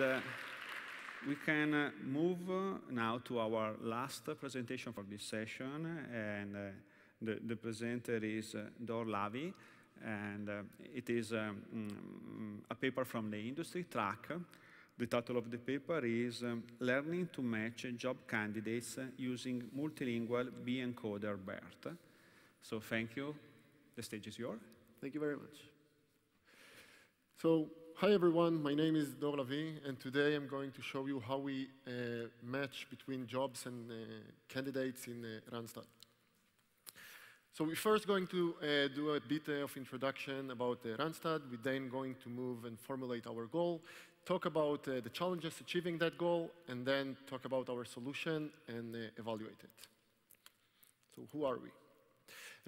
Uh, we can uh, move uh, now to our last presentation for this session, and uh, the, the, presenter is Dor Lavi, and it is um, mm, a paper from the industry track. The title of the paper is um, Learning to Match Job Candidates Using Multilingual Bi-Encoder BERT. So thank you. The stage is yours. Thank you very much. So Hi everyone, my name is Dor Lavi, and today I'm going to show you how we uh, match between jobs and uh, candidates in uh, Randstad. So we're first going to uh, do a bit of introduction about uh, Randstad. We're then going to move and formulate our goal, talk about uh, the challenges achieving that goal, and then talk about our solution and evaluate it. So who are we?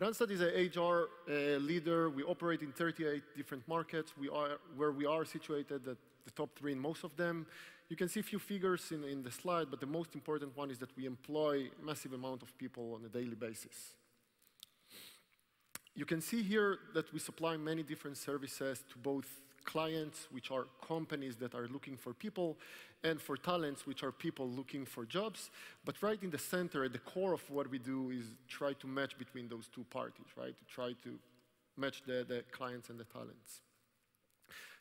Randstad is an HR uh, leader. We operate in 38 different markets. We are, where we are situated at the top three in most of them. You can see a few figures in, in the slide, but the most important one is that we employ massive amount of people on a daily basis. You can see here that we supply many different services to both clients, which are companies that are looking for people, and for talents, which are people looking for jobs. But right in the center, at the core of what we do is try to match between those two parties, right? To try to match the, the clients and the talents.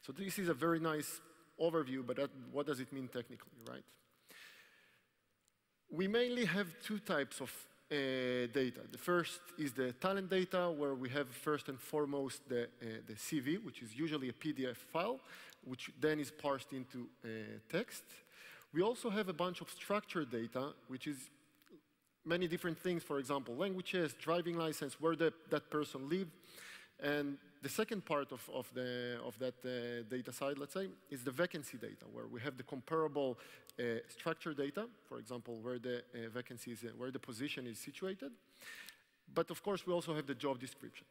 So this is a very nice overview, but that, what does it mean technically, right? We mainly have two types of data. The first is the talent data, where we have first and foremost the, uh, the CV, which is usually a PDF file, which then is parsed into uh, text. We also have a bunch of structured data, which is many different things, for example, languages, driving license, where the, that person lives. And the second part of, of, the, of that uh, data side, let's say, is the vacancy data, where we have the comparable uh, structured data, for example, where the uh, vacancy is, where the position is situated. But of course, we also have the job description.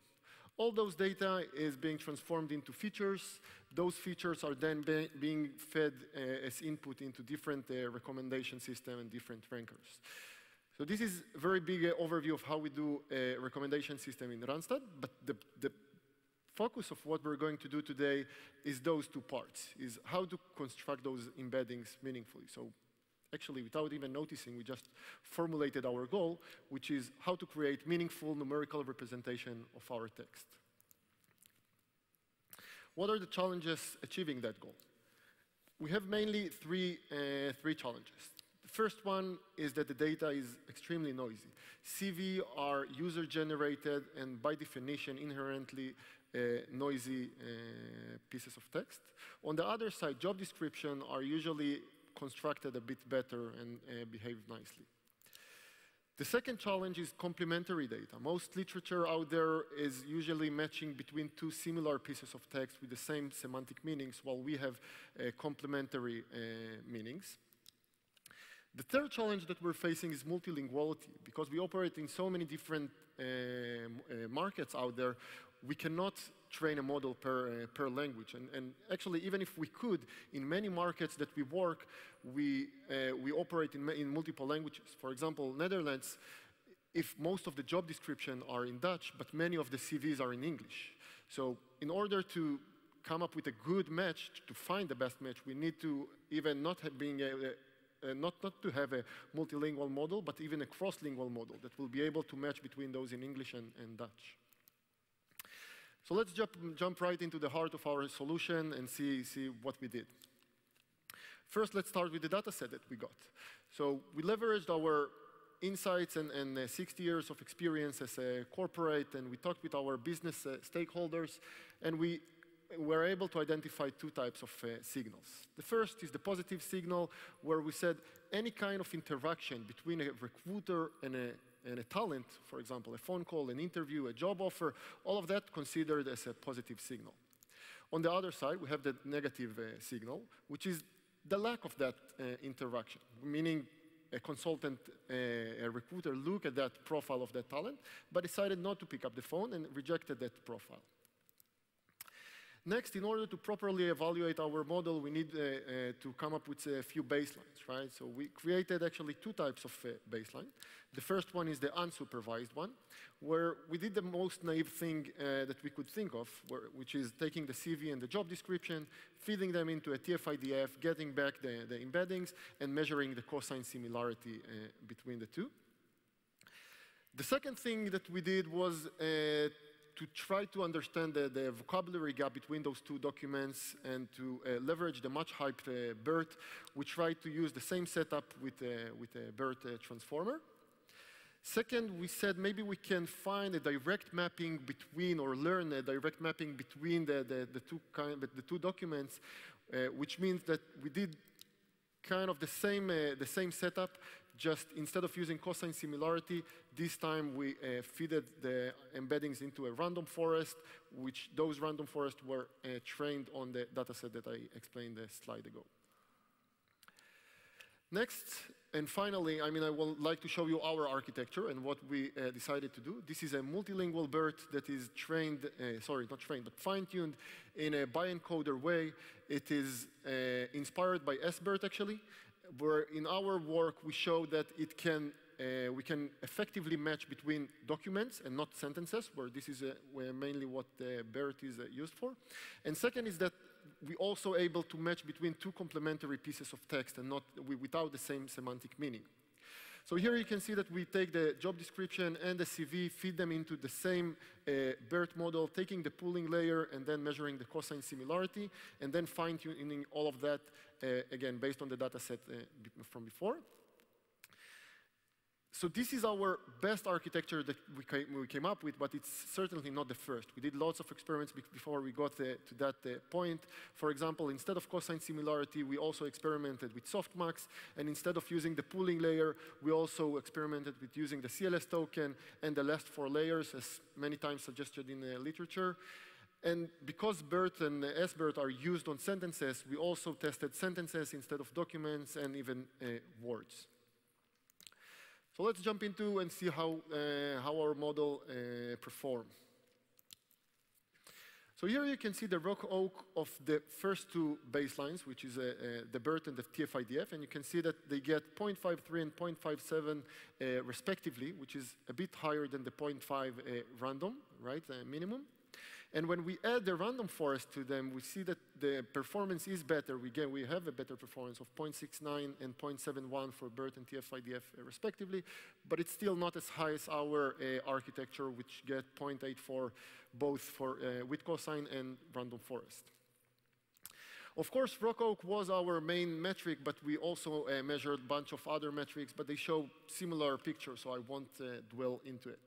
All those data is being transformed into features. Those features are then be being fed uh, as input into different uh, recommendation system and different rankers. So this is a very big uh, overview of how we do a recommendation system in Randstad, but the, the focus of what we're going to do today is those two parts, is how to construct those embeddings meaningfully. So actually, without even noticing, we just formulated our goal, which is how to create meaningful numerical representation of our text. What are the challenges achieving that goal? We have mainly three, uh, three challenges. The first one is that the data is extremely noisy. CV are user-generated and by definition inherently noisy uh, pieces of text. On the other side, job description are usually constructed a bit better and uh, behave nicely. The second challenge is complementary data. Most literature out there is usually matching between two similar pieces of text with the same semantic meanings, while we have uh, complementary uh, meanings. The third challenge that we're facing is multilinguality. Because we operate in so many different uh, uh markets out there, we cannot train a model per, uh, per language. And, and, actually, even if we could, in many markets that we work, we, uh, we operate in, in multiple languages. For example, Netherlands, if most of the job description are in Dutch, but many of the CVs are in English. So in order to come up with a good match, to find the best match, we need to even not have being a, uh, not, not to have a multilingual model, but even a cross-lingual model that will be able to match between those in English and, and Dutch. So let's jump, jump right into the heart of our solution and see, see what we did. First, let's start with the data set that we got. So we leveraged our insights and, and uh, 60 years of experience as a corporate, and we talked with our business uh, stakeholders, and we were able to identify two types of uh, signals. The first is the positive signal, where we said any kind of interaction between a recruiter and a and a talent, for example, a phone call, an interview, a job offer, all of that considered as a positive signal. On the other side, we have the negative uh, signal, which is the lack of that uh, interaction, meaning a consultant, uh, a recruiter look at that profile of that talent, but decided not to pick up the phone and rejected that profile. Next, in order to properly evaluate our model, we need uh, uh, to come up with a few baselines, right? So we created actually two types of uh, baseline. The first one is the unsupervised one, where we did the most naive thing uh, that we could think of, where, which is taking the CV and the job description, feeding them into a TF-IDF, getting back the, the embeddings, and measuring the cosine similarity uh, between the two. The second thing that we did was uh, to try to understand the, the, vocabulary gap between those two documents and to uh, leverage the much hyped uh, BERT, we tried to use the same setup with, uh, with a BERT transformer. Second, we said maybe we can find a direct mapping between, or learn a direct mapping between the, the, the two, kind, the two documents, uh, which means that we did kind of the same, uh, the same setup, just instead of using cosine similarity, this time we uh, feeded the embeddings into a random forest, which those random forests were uh, trained on the dataset that I explained a slide ago. Next, and finally, I mean, I would like to show you our architecture and what we uh, decided to do. This is a multilingual BERT that is trained, uh, sorry, not trained, but fine-tuned in a bi-encoder way. It is uh, inspired by SBERT, actually where in our work we show that it can uh, we can effectively match between documents and not sentences, where this is uh, mainly what the BERT is uh, used for. And second is that we also able to match between two complementary pieces of text and not without the same semantic meaning. So here you can see that we take the job description and the CV, feed them into the same uh, BERT model, taking the pooling layer and then measuring the cosine similarity, and then fine-tuning all of that, uh, again, based on the data set uh, from before. So this is our best architecture that we came, we came, up with, but it's certainly not the first. We did lots of experiments before we got to that uh, point. For example, instead of cosine similarity, we also experimented with softmax, and instead of using the pooling layer, we also experimented with using the CLS token and the last four layers, as many times suggested in the literature. And because BERT and SBERT are used on sentences, we also tested sentences instead of documents and even uh, words. So let's jump into and see how, uh, how our model uh, perform. So here you can see the ROC AUC of the first two baselines, which is uh, uh, the BERT and the TF-IDF, and you can see that they get 0.53 and 0.57 uh, respectively, which is a bit higher than the 0.5 uh, random, right, minimum. And when we add the random forest to them, we see that the performance is better. We, get, we have a better performance of 0.69 and 0.71 for BERT and TF-IDF uh, respectively, but it's still not as high as our uh, architecture, which get 0.84 both for uh, with cosine and random forest. Of course, ROC AUC was our main metric, but we also uh, measured a bunch of other metrics, but they show similar pictures, so I won't uh, dwell into it.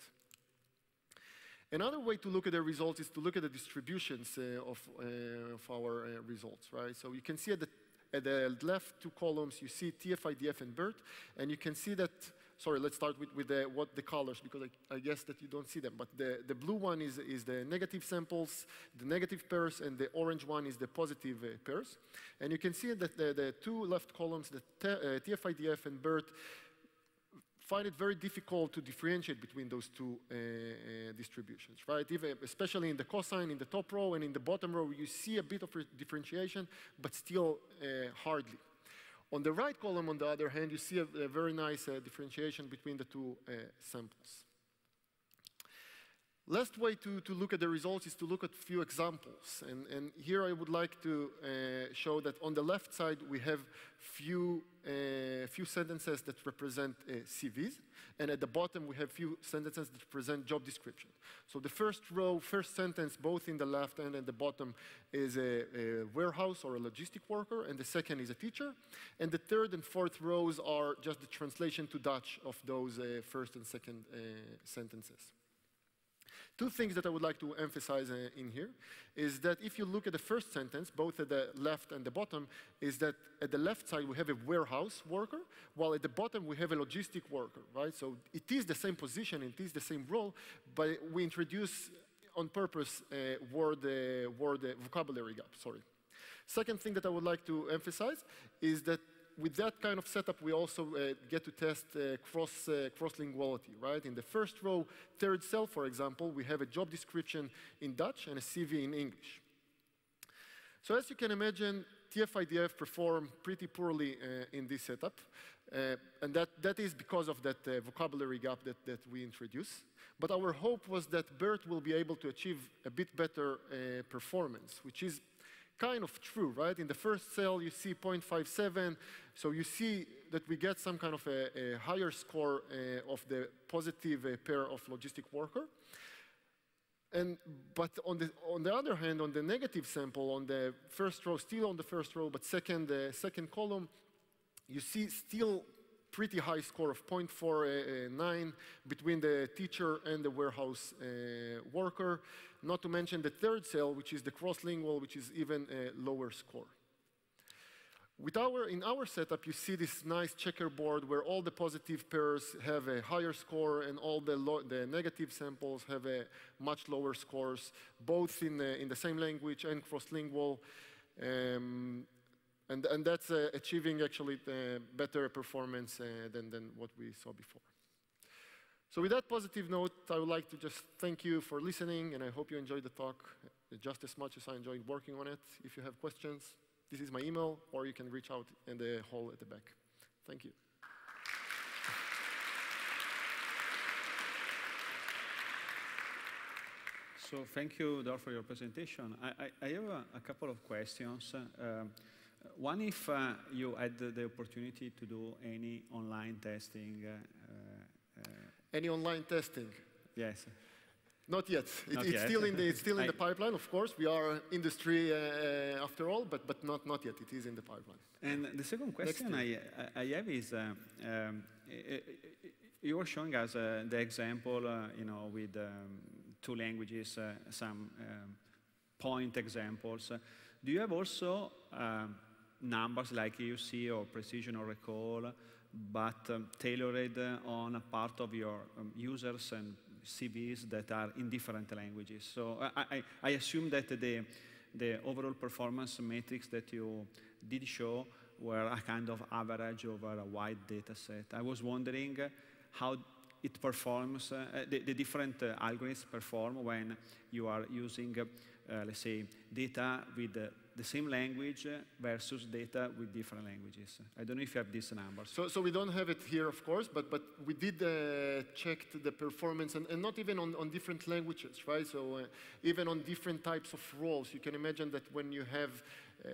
Another way to look at the results is to look at the distributions uh, of, uh, of, our uh, results, right? So you can see at the, at the left two columns, you see TF, IDF, and BERT, and you can see that, sorry, let's start with, with the, what the colors, because I, I, guess that you don't see them, but the, the blue one is, is the negative samples, the negative pairs, and the orange one is the positive uh, pairs. And you can see that the, the two left columns, the uh, TF, IDF, and BERT, find it very difficult to differentiate between those two uh, uh, distributions, right? Even, especially in the cosine, in the top row and in the bottom row, you see a bit of differentiation, but still uh, hardly. On the right column, on the other hand, you see a, a very nice uh, differentiation between the two uh, samples. Last way to, to look at the results is to look at a few examples. And, and here I would like to uh, show that on the left side we have few, uh, few sentences that represent uh, CVs. And at the bottom we have few sentences that represent job description. So the first row, first sentence, both in the left and at the bottom, is a, a warehouse or a logistic worker. And the second is a teacher. And the third and fourth rows are just the translation to Dutch of those uh, first and second uh, sentences. Two things that I would like to emphasize uh, in here is that if you look at the first sentence, both at the left and the bottom, is that at the left side we have a warehouse worker, while at the bottom we have a logistic worker, right? So it is the same position, it is the same role, but we introduce on purpose a word, uh, word uh, vocabulary gap, sorry. Second thing that I would like to emphasize is that with that kind of setup, we also uh, get to test uh, cross, uh, cross-linguality, right? In the first row, third cell, for example, we have a job description in Dutch and a CV in English. So as you can imagine, TF-IDF performed pretty poorly uh, in this setup. Uh, and that, that is because of that uh, vocabulary gap that, that we introduced. But our hope was that BERT will be able to achieve a bit better performance, which is kind of true, right? In the first cell, you see 0.57, so you see that we get some kind of a, a higher score uh, of the positive uh, pair of logistic worker. And, but on the, on the other hand, on the negative sample, on the first row, still on the first row, but second, uh, second column, you see still pretty high score of 0.49 between the teacher and the warehouse uh, worker, not to mention the third cell, which is the cross-lingual, which is even a lower score. With our, in our setup, you see this nice checkerboard where all the positive pairs have a higher score and all the, the negative samples have a much lower scores, both in, the, in the same language and cross-lingual. Um, and, and that's uh, achieving actually better performance uh, than, than what we saw before. So with that positive note, I would like to just thank you for listening, and I hope you enjoyed the talk just as much as I enjoyed working on it. If you have questions, this is my email, or you can reach out in the hall at the back. Thank you. So thank you, Dor, for your presentation. I, I, I have a, a, couple of questions. Um, one, if uh, you had the opportunity to do any online testing. Uh, uh, any online testing? Yes. Not yet. It, not it's, yet. Still in the, it's still in the pipeline, of course. We are industry uh, after all, but, but not, not yet. It is in the pipeline. And the second question I, I have is, uh, um, you were showing us uh, the example, you know, with um, two languages, some um, point examples. do you have also um, numbers like AUC or precision or recall, but um, tailored on a part of your um, users and CVs that are in different languages. So I, I, I, assume that the, the overall performance metrics that you did show were a kind of average over a wide data set. I was wondering how it performs, uh, the, the, different uh, algorithms perform when you are using, uh, let's say, data with the same language versus data with different languages. I don't know if you have these numbers. So, so we don't have it here, of course, but, but we did uh, check the performance, and, and not even on, on different languages, right? So uh, even on different types of roles. You can imagine that when you have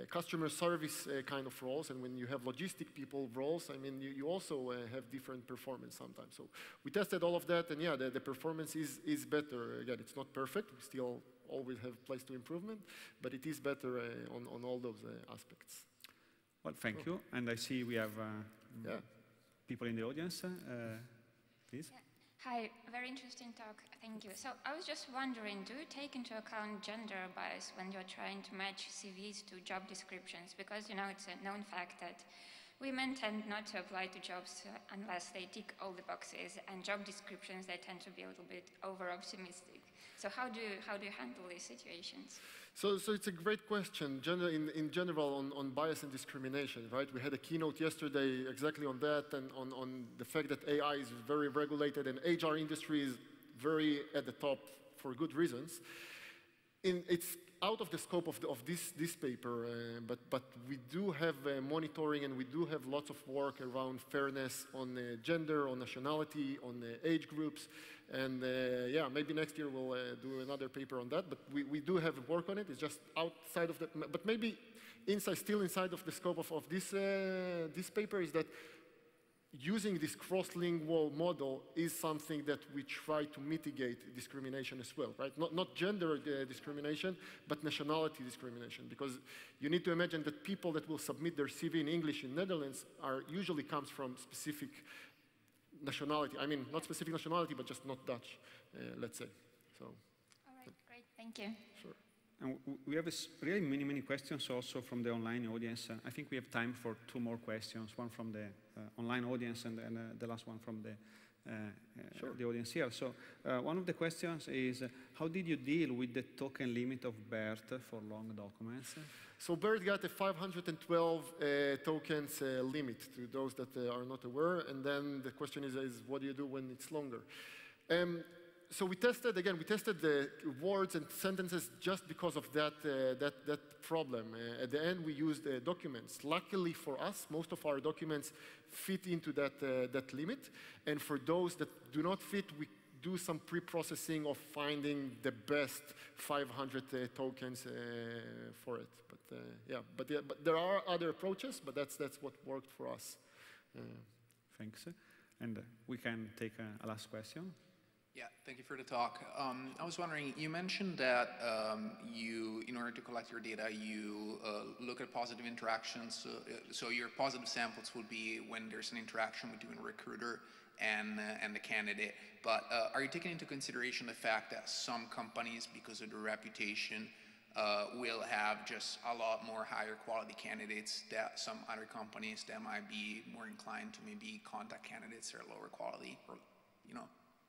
customer service uh, kind of roles, and when you have logistic people roles, I mean, you, you also uh, have different performance sometimes. So we tested all of that, and yeah, the, the performance is, is better. Again, it's not perfect. We still always have place to improvement, but it is better uh, on, on all those uh, aspects. Well, thank oh. you. And I see we have uh, yeah. people in the audience. please. Yeah. Hi, very interesting talk. Thank you. So I was just wondering, do you take into account gender bias when you're trying to match CVs to job descriptions? Because, you know, it's a known fact that women tend not to apply to jobs uh, unless they tick all the boxes, and job descriptions, they tend to be a little bit over-optimistic. So how do you, how do you handle these situations? So, so it's a great question in, in general on, on bias and discrimination, right? We had a keynote yesterday exactly on that and on, on the fact that AI is very regulated and HR industry is very at the top for good reasons. In, it's out of the scope of, the, of this, this paper, uh, but, but we do have uh, monitoring and we do have lots of work around fairness on uh, gender, on nationality, on uh, age groups. And uh, yeah, maybe next year we'll uh, do another paper on that, but we, we do have work on it. It's just outside of the, but maybe inside, still inside of the scope of, of this, this paper is that using this cross-lingual model is something that we try to mitigate discrimination as well, right? Not, not gender uh, discrimination, but nationality discrimination, because you need to imagine that people that will submit their CV in English in Netherlands are usually comes from specific nationality. I mean, not specific nationality, but just not Dutch, uh, let's say. So. All right, great, thank you. Sure. And we have really many, many questions also from the online audience. I think we have time for two more questions, one from the uh, online audience and then uh, the last one from the, uh, uh sure. the audience here. So uh, one of the questions is, how did you deal with the token limit of BERT for long documents? So BERT got a 512 uh, tokens limit to those that are not aware. And then the question is, is, what do you do when it's longer? Um, so we tested, again, we tested the words and sentences just because of that, uh, that, that problem. Uh, at the end, we used uh, documents. Luckily for us, most of our documents fit into that, uh, that limit. And for those that do not fit, we do some pre-processing of finding the best 500 uh, tokens uh, for it. But yeah, but, yeah, but there are other approaches, but that's, that's what worked for us. Thanks. And we can take a, a last question. Yeah, thank you for the talk. Um, I was wondering, you mentioned that um, you, in order to collect your data, you uh, look at positive interactions. Uh, so your positive samples would be when there's an interaction between a recruiter and, uh, and the candidate. But uh, are you taking into consideration the fact that some companies, because of their reputation, uh, will have just a lot more higher quality candidates that some other companies that might be more inclined to maybe contact candidates that are lower quality or, you know,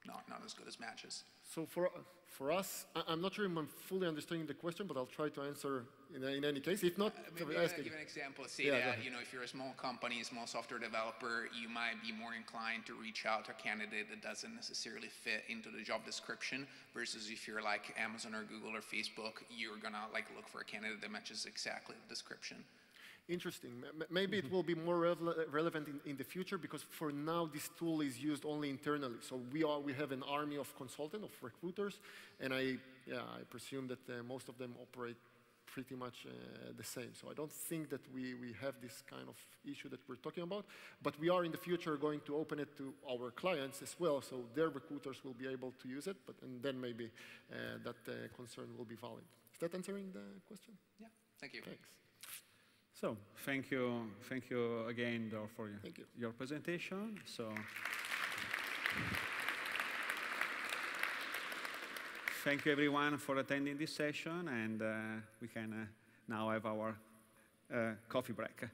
not, not as good as matches. So for, for us, I, am not sure if I'm fully understanding the question, but I'll try to answer in, in any case. If not, uh, maybe I'll give an example. Say yeah, that, you know, if you're a small company, a small software developer, you might be more inclined to reach out to a candidate that doesn't necessarily fit into the job description versus if you're like Amazon or Google or Facebook, you're gonna like look for a candidate that matches exactly the description interesting. Maybe it will be more relevant in, in, the future because for now this tool is used only internally. So we are we have an army of consultants, of recruiters, and I yeah I presume that uh, most of them operate pretty much uh, the same. So I don't think that we, we have this kind of issue that we're talking about, but we are in the future going to open it to our clients as well, so their recruiters will be able to use it, but and then maybe uh, that uh, concern will be valid. Is that answering the question? Yeah, thank you. Thanks. So thank you, thank you again, Dor, for your, you. your presentation. So thank you everyone for attending this session, and uh, we can uh, now have our uh, coffee break.